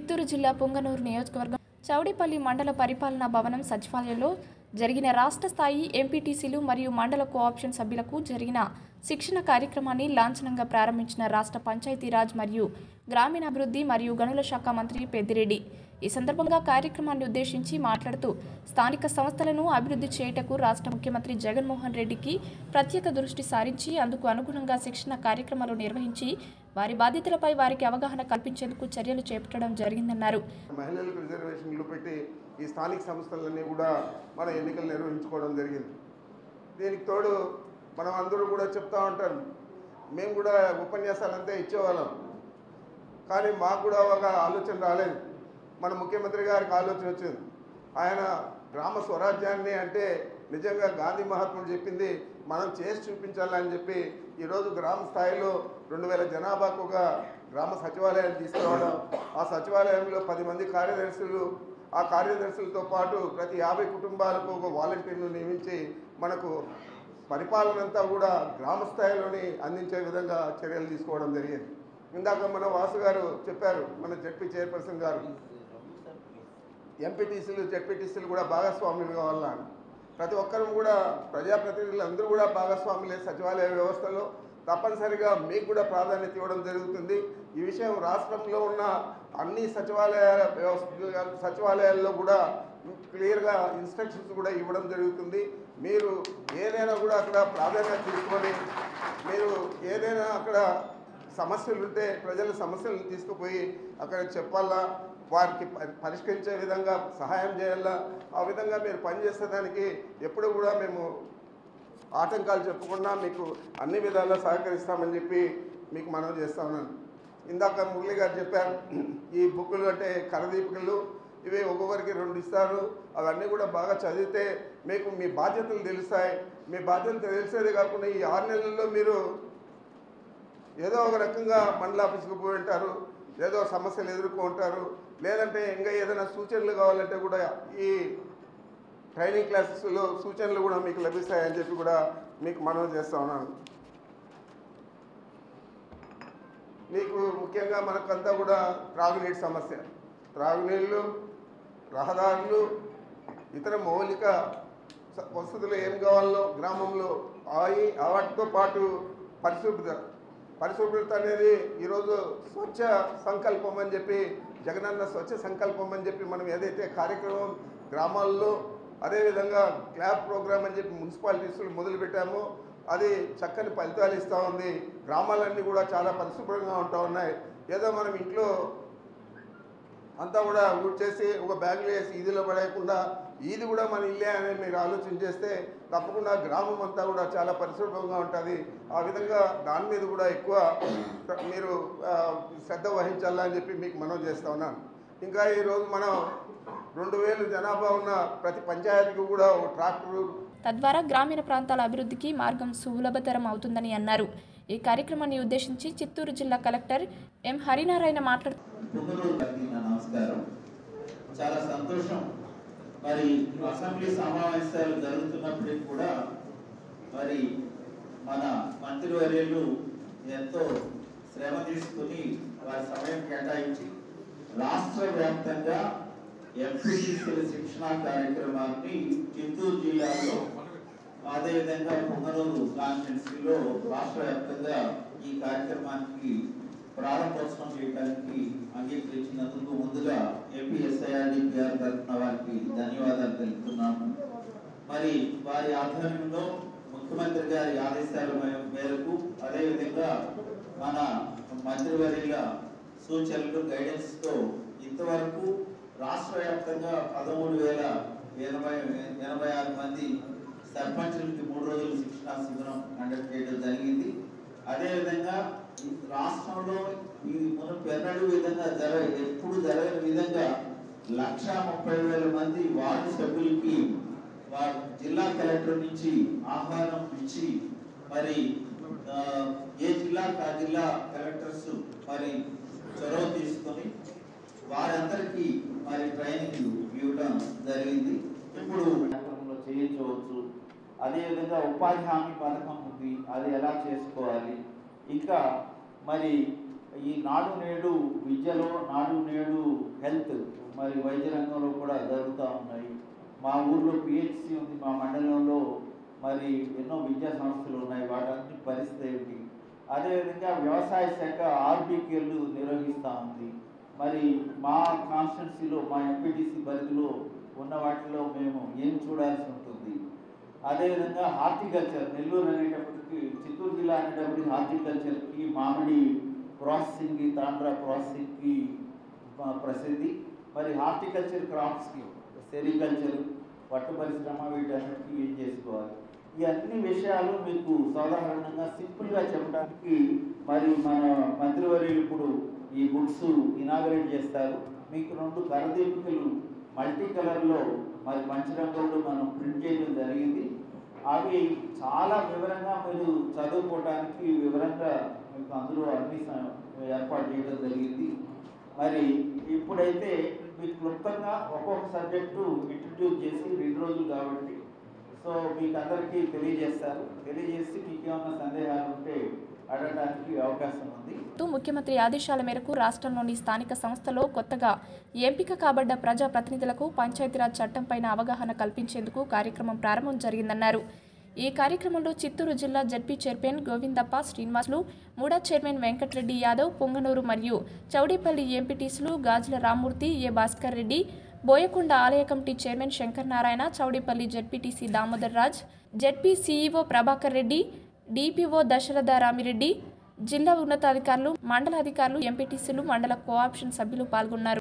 చిత్తూరు జిల్లా పుంగనూరు నియోజకవర్గం చౌడిపల్లి మండల పరిపాలనా భవనం సచివాలయంలో జరిగిన రాష్ట్ర స్థాయి ఎంపీటీసీలు మరియు మండల కోఆప్షన్ సభ్యులకు జరిగిన శిక్షణ కార్యక్రమాన్ని లాంఛనంగా ప్రారంభించిన రాష్ట్ర పంచాయతీరాజ్ మరియు గ్రామీణాభివృద్ధి మరియు గనుల శాఖ మంత్రి పెద్దిరెడ్డి ఈ సందర్భంగా కార్యక్రమాన్ని ఉద్దేశించి మాట్లాడుతూ స్థానిక సంస్థలను అభివృద్ధి చేయుటకు రాష్ట్ర ముఖ్యమంత్రి జగన్మోహన్ రెడ్డికి ప్రత్యేక దృష్టి సారించి అందుకు అనుగుణంగా శిక్షణ కార్యక్రమాలు నిర్వహించి వారి బాధ్యతలపై వారికి అవగాహన కల్పించేందుకు చర్యలు చేపట్టడం జరిగిందన్నారు. మహిళలకు రిజర్వేషన్లు పెట్టి ఈ స్థానిక సంస్థలన్నీ కూడా మన ఎన్నికలు నిర్వహించుకోవడం జరిగింది. దీనికి తోడు మనం అందరూ కూడా చెప్తా ఉంటారు మేము కూడా ఉపన్యాసాలంతా ఇచ్చేవాళ్ళం. కానీ మాకు కూడా ఒక ఆలోచన రాలేదు. మన ముఖ్యమంత్రి గారికి ఆలోచన వచ్చింది. ఆయన గ్రామ స్వరాజ్యాన్ని అంటే నిజంగా గాంధీ మహాత్ముడు చెప్పింది మనం చేసి చూపించాలని చెప్పి ఈరోజు గ్రామ స్థాయిలో రెండు వేల జనాభాకు ఒక గ్రామ సచివాలయాన్ని తీసుకురావడం ఆ సచివాలయంలో పది మంది కార్యదర్శులు ఆ కార్యదర్శులతో పాటు ప్రతి యాభై కుటుంబాలకు ఒక వాలంటీర్ను నియమించి మనకు పరిపాలన అంతా కూడా గ్రామ స్థాయిలోని అందించే విధంగా చర్యలు తీసుకోవడం జరిగింది. ఇందాక మన వాసు గారు చెప్పారు మన జడ్పీ చైర్పర్సన్ గారు. ఎంపీటీసీలు జెడ్పీటీసీలు కూడా భాగస్వాములు కావాలని ప్రతి ఒక్కరూ కూడా ప్రజాప్రతినిధులు అందరూ కూడా భాగస్వాములే సచివాలయ వ్యవస్థలో. తప్పనిసరిగా మీకు కూడా ప్రాధాన్యత ఇవ్వడం జరుగుతుంది. ఈ విషయం రాష్ట్రంలో ఉన్న అన్ని సచివాలయాల వ్యవస్థ సచివాలయాల్లో కూడా క్లియర్గా ఇన్స్ట్రక్షన్స్ కూడా ఇవ్వడం జరుగుతుంది. మీరు ఏదైనా కూడా అక్కడ ప్రాధాన్యత తీసుకొని మీరు ఏదైనా అక్కడ సమస్యలు ఉంటే ప్రజల సమస్యలను తీసుకుపోయి అక్కడ చెప్పాలా? వారికి పరిష్కరించే విధంగా సహాయం చేయాలా? ఆ విధంగా మీరు పనిచేసేదానికి ఎప్పుడు కూడా మేము ఆటంకాలు చెప్పకుండా మీకు అన్ని విధాలా సహకరిస్తామని చెప్పి మీకు మనం చేస్తా ఉన్నాను. ఇందాక మురళి గారు చెప్పారు ఈ బుక్కులు అంటే కరదీపికలు ఇవి ఒక్కొక్కరికి రెండు ఇస్తారు అవన్నీ కూడా బాగా చదివితే మీకు మీ బాధ్యతలు తెలుస్తాయి. మీ బాధ్యతలు తెలిసేది కాకుండా ఈ ఆరు నెలల్లో మీరు ఏదో ఒక రకంగా మండల ఆఫీస్కి పోయి ఉంటారు ఏదో సమస్యలు ఎదుర్కొంటారు లేదంటే ఇంకా ఏదైనా సూచనలు కావాలంటే కూడా ఈ ట్రైనింగ్ క్లాసెస్లో సూచనలు కూడా మీకు లభిస్తాయని చెప్పి కూడా మీకు మనం చేస్తా ఉన్నాను. మీకు ముఖ్యంగా మనకంతా కూడా త్రాగునీటి సమస్య. త్రాగునీళ్ళు రహదారులు ఇతర మౌలిక వసతులు ఏం కావాలో గ్రామంలో అవి వాటితో పాటు పరిశుభ్రత. పరిశుభ్రత అనేది ఈరోజు స్వచ్ఛ సంకల్పం అని చెప్పి జగనన్న స్వచ్ఛ సంకల్పం అని చెప్పి మనం ఏదైతే కార్యక్రమం గ్రామాల్లో అదేవిధంగా క్లాబ్ ప్రోగ్రామ్ అని చెప్పి మున్సిపాలిటీస్లో మొదలుపెట్టామో అది చక్కని ఫలితాలు ఇస్తూ ఉంది. గ్రామాలన్నీ కూడా చాలా పరిశుభ్రంగా ఉంటూ ఉన్నాయి. ఏదో మనం ఇంట్లో అంతా కూడా చేసి ఒక బ్యాగ్లో వేసి ఈదిలో పడేయకుండా ఈది కూడా మన ఇల్లే అని మీరు ఆలోచన చేస్తే తప్పకుండా గ్రామం అంతా కూడా చాలా పరిశుభ్రంగా ఉంటుంది. ఆ విధంగా దాని మీద కూడా ఎక్కువ మీరు శ్రద్ధ వహించాలని చెప్పి మీకు మనం చేస్తా ఉన్నాను. ఇంకా ఈరోజు మనం రెండు వేలు జనాభా ఉన్న ప్రతి పంచాయతీకి కూడా ఒక ట్రాక్టర్ తద్వారా గ్రామీణ ప్రాంతాల అభివృద్ధికి మార్గం సులభతరం అవుతుందని అన్నారు. ఈ కార్యక్రమాన్ని ఉద్దేశించి చిత్తూరు జిల్లా కలెక్టర్ ఎం హరినారాయణ మాట్లాడుతూ నమస్కారం. చాలా సంతోషం. మరి అసెంబ్లీ సమావేశాలు జరుగుతున్నప్పటికీ కూడా మరి మన మంత్రివర్యులు ఎంతో శ్రమ తీసుకుని వారి సమయం కేటాయించి రాష్ట్ర వ్యాప్తంగా ఎంపీసీల శిక్షణా కార్యక్రమాన్ని చిత్తూరు జిల్లాలో అదేవిధంగా పొంగనూరు కాన్స్టిట్యున్సీలో రాష్ట్ర వ్యాప్తంగా ఈ కార్యక్రమానికి ప్రారంభోత్సవం చేయడానికి అంగీకరించినందుకు తెలుపుతున్నాము. మరి వారి ఆధ్వర్యంలో ముఖ్యమంత్రి గారి ఆదేశాల మేరకు అదేవిధంగా మన మంత్రివర్యుల సూచనలు గైడెన్స్తో ఇంతవరకు రాష్ట్ర వ్యాప్తంగా పదమూడు వేల ఎనభై ఎనభై ఆరు మంది సర్పంచులకి మూడు రోజులు శిక్షణా శిబిరం కండక్ట్ చేయడం జరిగింది. అదేవిధంగా రాష్ట్రంలో ఇది మనం పెరగడు విధంగా జరగ ఎప్పుడు జరగని విధంగా లక్ష ముప్పై వేల మంది వార్డు సభ్యులకి వారి జిల్లా కలెక్టర్ నుంచి ఆహ్వానం ఇచ్చి మరి ఏ జిల్లా ఆ జిల్లా కలెక్టర్స్ మరి చొరవ తీసుకొని వారందరికీ మరి ట్రైనింగ్ ఇవ్వడం జరిగింది. ఇప్పుడు చేయించవచ్చు. అదేవిధంగా ఉపాధి హామీ పథకం ఉంది. అది ఎలా చేసుకోవాలి? ఇంకా మరి ఈ నాడు నేడు విద్యలో నాడు నేడు హెల్త్ మరి వైద్య రంగంలో కూడా జరుగుతూ ఉన్నాయి. మా ఊర్లో పిహెచ్సి ఉంది మా మండలంలో మరి ఎన్నో విద్యా సంస్థలు ఉన్నాయి వాటి పరిస్థితి ఏంటి? అదేవిధంగా వ్యవసాయ శాఖ ఆర్బీకేలు నిర్వహిస్తూ ఉంది. మరి మా కాన్స్టిట్యున్సీలో మా ఎంపీటీసీ పరిధిలో ఉన్న వాటిలో మేము ఏం చూడాల్సి ఉంటుంది? అదేవిధంగా హార్టికల్చర్ నెల్లూరు అనేటప్పటికి చిత్తూరు జిల్లా అనేటప్పటికి హార్టికల్చర్కి మామిడి ప్రాసెసింగ్కి తాండ్ర ప్రాసెసింగ్కి ప్రసిద్ధి. మరి హార్టికల్చర్ క్రాప్స్కి సెరికల్చర్ పట్టు పరిశ్రమ వీటన్నిటికీ ఏం చేసుకోవాలి? ఈ అన్ని విషయాలు మీకు సాధారణంగా సింపుల్గా చెప్పడానికి మరి మన మంత్రివర్యులు ఇప్పుడు ఈ బుక్స్ ఇనాగరేట్ చేస్తారు. మీకు రెండు కరదీపికలు మల్టీ కలర్లో మరి మంచి రంగుల్లో మనం ప్రింట్ చేయడం జరిగింది. అవి చాలా వివరంగా మీరు చదువుకోవడానికి వివరంగా మీకు అందులో అన్ని ఏర్పాటు చేయడం జరిగింది. మరి ఇప్పుడైతే మీకు క్లుప్తంగా ఒక్కొక్క సబ్జెక్టు ఇంట్రడ్యూస్ చేసి రెండు రోజులు కాబట్టి. సో మీకు అందరికీ తెలియజేస్తారు. తెలియజేసి మీకు ఏమైనా సందేహాలు ఉంటే అడగడానికి అవకాశం ఉంది. ముఖ్యమంత్రి ఆదేశాల మేరకు రాష్ట్రంలోని స్థానిక సంస్థలో కొత్తగా ఎంపిక కాబడ్డ ప్రజాప్రతినిధులకు పంచాయతీరాజ్ చట్టంపైన అవగాహన కల్పించేందుకు కార్యక్రమం ప్రారంభం జరిగిందన్నారు. ఈ కార్యక్రమంలో చిత్తూరు జిల్లా జడ్పీ చైర్మన్ గోవిందప్ప శ్రీనివాసులు మూడా చైర్మన్ వెంకటరెడ్డి యాదవ్ పొంగనూరు మరియు చౌడేపల్లి ఎంపీటీసులు గాజుల రామ్మూర్తి ఏ భాస్కర్ రెడ్డి బోయకొండ ఆలయ committee chairman Shankar Narayana Chowdepalli ZPTC Damodar Raj ZP CEO Prabhakar Reddy DPO Dasaratha Ramireddy జిల్లా ఉన్నతాధికారులు మండల అధికారులు ఎంపీటీసీలు మండల కోఆప్షన్ సభ్యులు పాల్గొన్నారు.